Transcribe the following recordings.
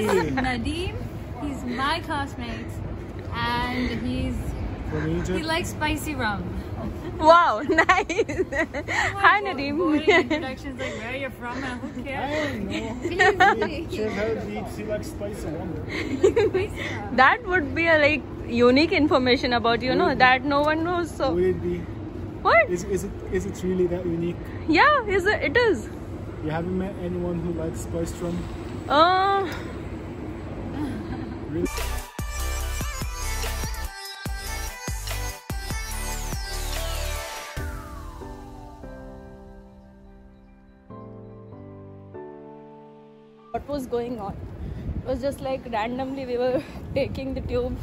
This is Nadeem. He's my classmate, and he's From he likes spicy rum. wow, nice. Hi, Boring Nadeem. introductions like where you're from and who I cares. don't know. She's heard beats. He likes spice and wonder. that would be a like unique information about you know that no one knows. So Would it be? what? Is, is it is it really that unique? Yeah, is it? It is. You haven't met anyone who likes spiced rum? Uh, Really? what was going on? It was just like randomly we were taking the tube,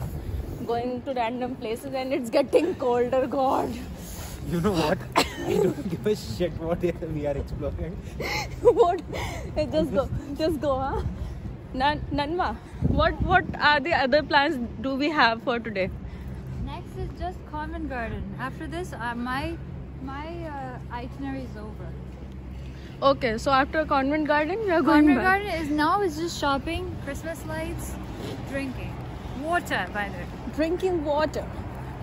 going to random places, and it's getting colder. God, You know what? I don't give a shit what we are exploring. what? Just go, just go, huh? Nan- Nanma, what what are the other plans do we have for today? Next is just Covent Garden. After this, uh, my my uh, itinerary is over. Okay, so after Covent Garden, we are going Covent back. Garden is now is just shopping, Christmas lights, drinking, water. By the way, Drinking water,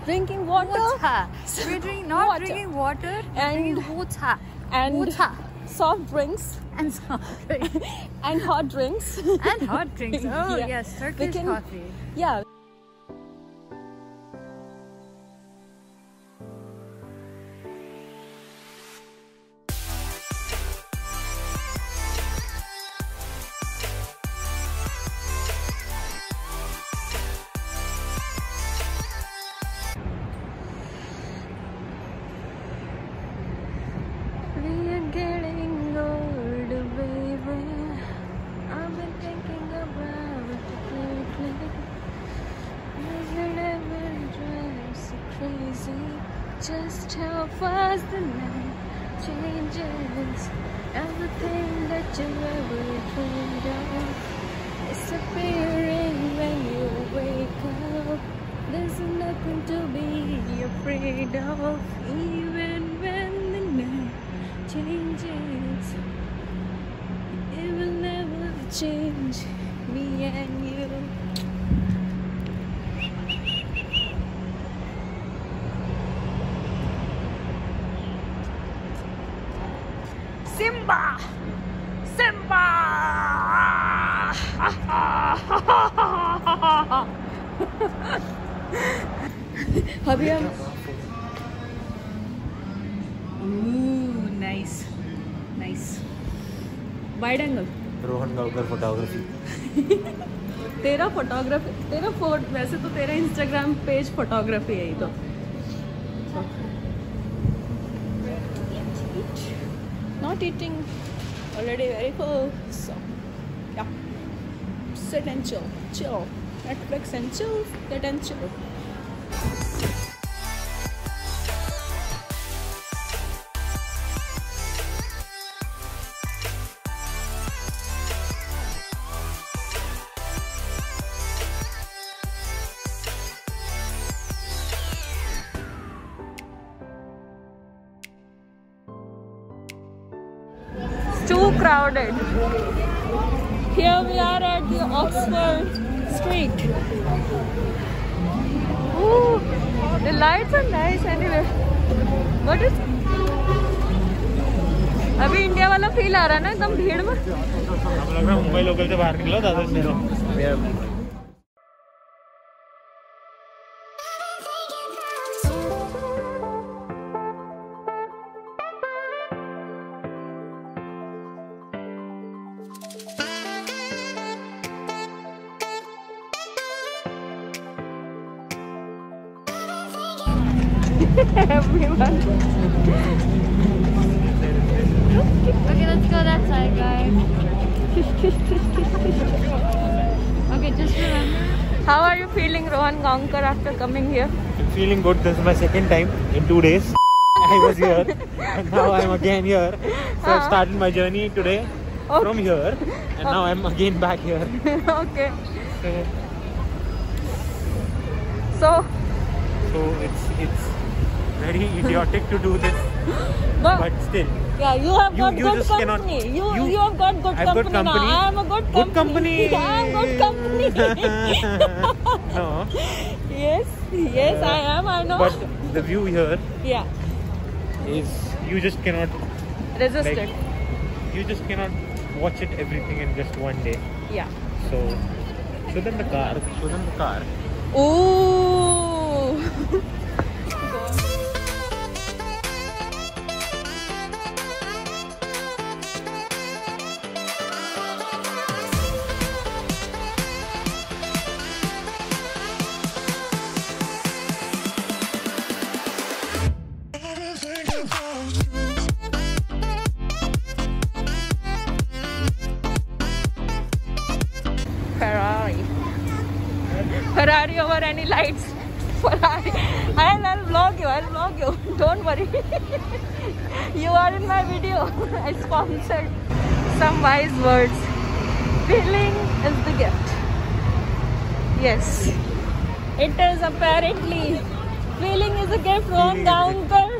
drinking water, water. We're drinking not Water. drinking water, And- drinking water and water soft drinks and soft drinks and hot drinks. and hot drinks. Oh Yeah. yes, Turkish can- coffee. yeah. Just how fast the night changes. Everything that you ever dreamed of disappearing when you wake up. There's nothing to be afraid of, अभी हम nice, nice. Wide angle. Rohan Gavkar photography तेरा photography तेरा फोट वैसे तो तेरा Instagram page photography है ही तो not eating already very full so yeah sit and chill. Chill. Netflix and chill. Sit and chill. Too crowded. Here we are at the Oxford Street. Ooh, the lights are nice anyway. What is? अभी India वाला feel आ रहा है ना एकदम भीड़ में अब लग रहा है मुंबई लोकल से बाहर निकलो दादा से everyone. Okay, let's go that side, guys. Okay, just remember. How are you feeling, Rohan Gaonkar, after coming here? I'm feeling good. This is my second time in two days. I was here and now I'm again here. So I've started my journey today from here and now I'm again back here. okay. So, So, so it's it's very idiotic to do this, but, but still Yeah, you have got you good just cannot- company. you, you you- have got good I've company, company. now. I am a good Good company. company. I am good company. no, yes, yes, I uh, am. I know. but the view here yeah, is you just cannot resist like it. you just cannot watch it everything in just one day. Yeah. So show them the car. Show them the car. Ooh. Over any lights. Ferrari. I'll, I'll vlog you. I'll vlog you. Don't worry. you are in my video. I sponsored some wise words. Feeling is the gift. Yes. It is apparently. Feeling is a gift from down, uncle.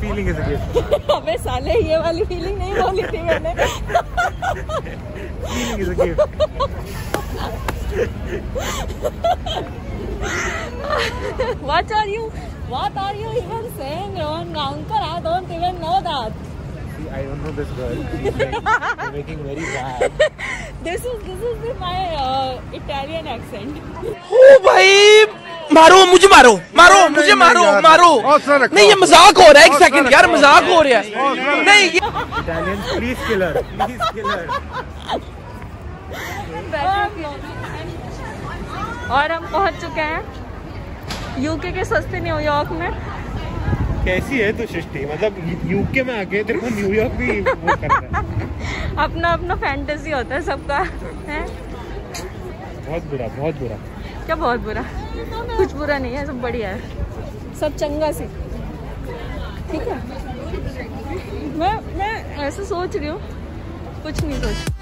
Feeling is gift अबे साले ये वाली feeling नहीं बोली थी मैंने। Feeling is gift what are you what are you even saying wrong uncle I don't even know that I don't know this girl making very bad this is this is my Italian accent ओ भाई! मारो मुझे मारो मारो मुझे मारो मारो। नहीं ये मज़ाक हो रहा है एक सेकंड यार मज़ाक हो रहा है। नहीं please kill her. Please और हम पहुँच चुके हैं यूके के सस्ते न्यूयॉर्क में। कैसी है तू सृष्टि? मतलब यूके में आके तेरे को न्यूयॉर्क भी वो है। अपना अपना फैंटेसी होता है सबका है? बहुत बुरा बहुत बुरा। क्या बहुत बुरा? कुछ बुरा नहीं है, सब बढ़िया है। सब चंगा सी। ठीक है? मैं मैं ऐसे सोच रही हूँ, कुछ नहीं सोच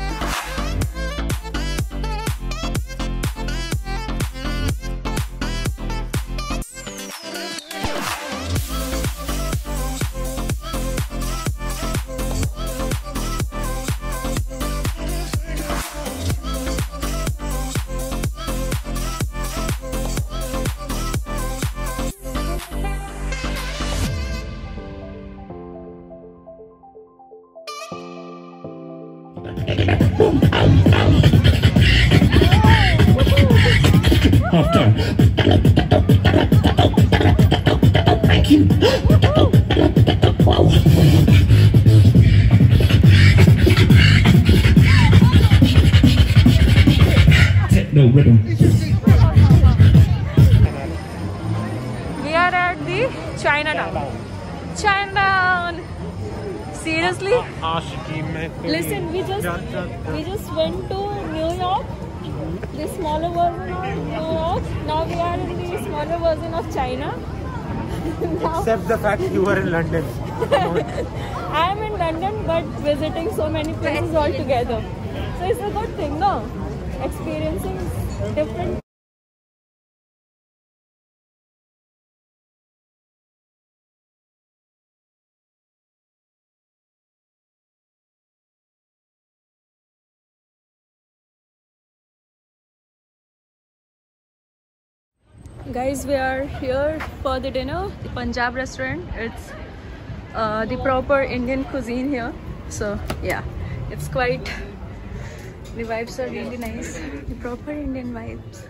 techno rhythm. We are at the China Chinatown. Chinatown seriously? Listen, we just we just went to New York, the smaller version of New York. Now we are in the smaller version of China. Except the fact you were in London. I am in London, but visiting so many places all together. So it's a good thing, no? Experiencing different. guys we are here for the dinner the punjab restaurant. It's uh, the proper indian cuisine here. So yeah it's quite the vibes are really nice. The proper indian vibes.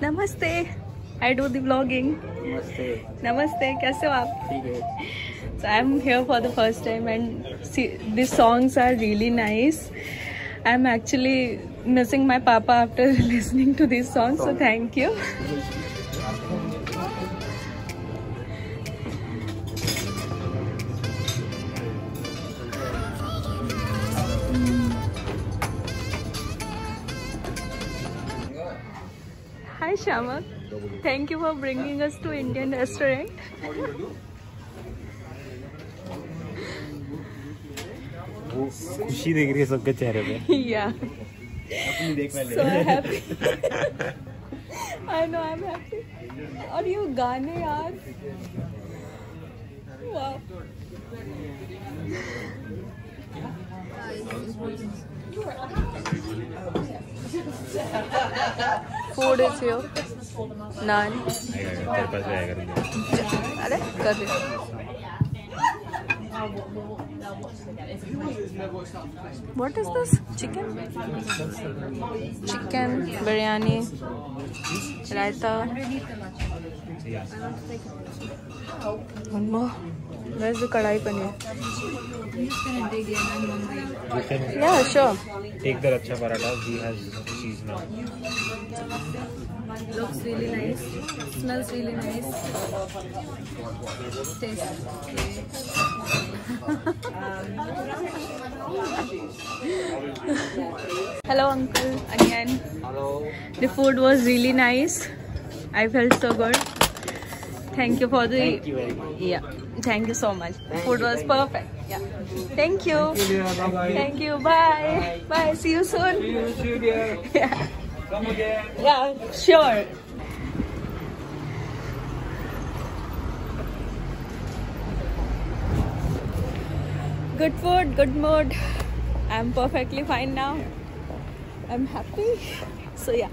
Namaste. I do the vlogging. Namaste. Namaste. How are you? so i'm here for the first time and see the songs are really nice. I'm actually missing my papa after listening to these songs. So thank you. Hi Shama, Thank you for bringing us to Indian restaurant. वो खुशी देख रही है सबके चेहरे पे। या I know I am happy और गाने यार। फ़ूड इज़ योर नान अरे कर What is this? Chicken? Chicken, biryani, raita. One more. Where's the kadai paneer? I'm just gonna dig in. I'm hungry. You can Yeah, sure. take the Racha Paratha. He has cheese now. Looks really nice. Smells really nice. Taste. Hello, uncle. Again. Hello. The food was really nice. I felt so good. Thank you for the. Thank you very much. Yeah. Thank you so much. The food was perfect. Yeah. Thank you. Thank you. Bye. Bye. See you soon. See you, dear. Yeah. Come again. Yeah. Sure. Good food, good mood. I'm perfectly fine now. I'm happy. So yeah.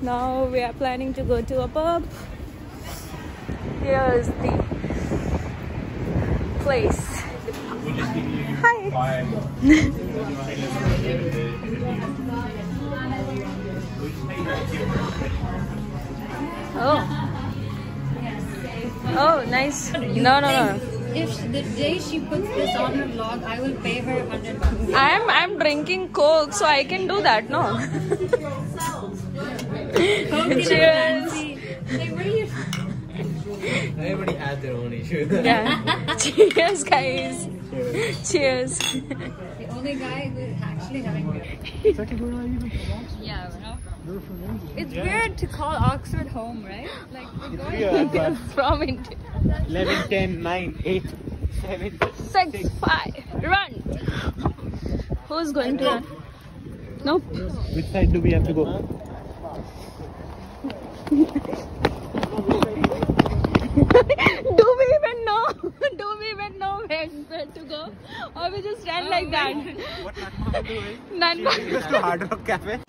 Now we are planning to go to a pub. Here's the place. Hi. Oh. Oh, nice. No, no, no. If the day she puts this on her vlog, I will pay her 100 bucks. I'm I'm drinking coke, so I can do that, no? Cheers. Hey, where are you? Everybody has their own issue. Yeah. Cheers, guys. Cheers. The only guy who is actually having Yeah, you know? It's weird to call Oxford home, right? Like, we're going Yeah, but From India. 11, 10, 9, 8, 7, Six, five, run. Who's going to run? Nope. Which side do we have to go? Do we even know? Do we even know where, where to go? Or we just ran uh, like that? What Natma do we? None. Goes to Hard Rock Cafe.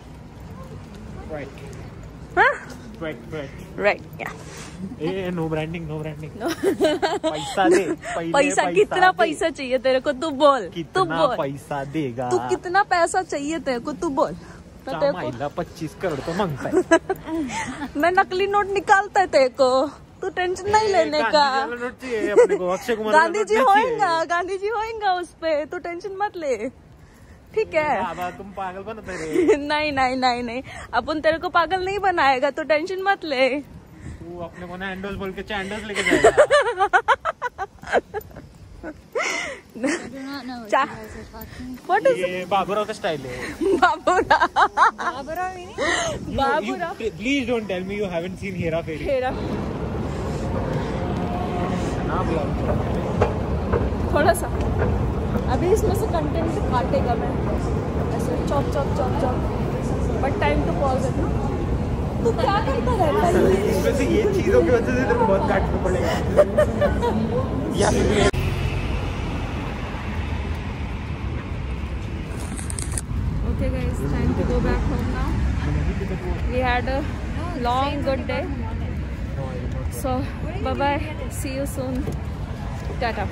Right. Huh? Right, right. Right, yeah. ए no branding no branding पैसा दे पैसा कितना पैसा चाहिए तेरे को? तू बोल तू बोल। पैसा देगा? तू कितना पैसा चाहिए तेरे को? तू बोल। महिला पच्चीस करोड़ तो माँगता है। मैं नकली नोट निकालता है तेरे को। तू टेंशन नहीं लेने का। गांधी जी होएगा गांधी जी होएगा उस पे। तू टेंशन मत ले। ठीक है। तुम पागल रहे नहीं नहीं नहीं नहीं। अपन तेरे को पागल नहीं बनाएगा तू टेंशन मत ले। तू अपने को नैंडोस बोल के चैंडोस लेके जाएगा. व्हाट इज़ बाबूराव का स्टाइल है। Babura Babura meaning? Babura please don't tell me you haven't seen Hera Pheri Hera ना थोड़ा सा। अभी इसमें से कंटेंट काटेगा मैं ऐसे chop chop chop chop but time to pause it तू क्या करता रहता है इसमें से ये चीज़ों की वजह से तेरे को बहुत काटना पड़ेगा या फिर Okay guys, time to go back home now. We had a long good day. So bye bye. See you soon. Tata.